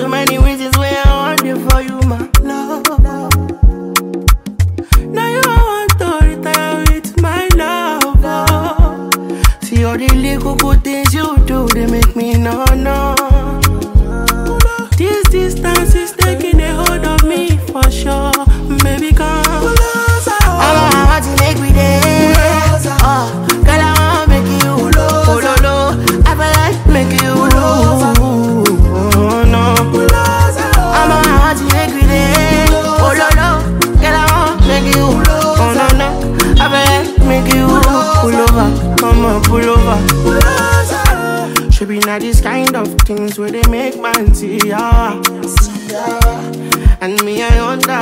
So many reasons why I want it for you, my love. Now you want to retire with my love. See all the little good things you on, pull over. Should be not this kind of things where they make man see ya. And me, I wonder.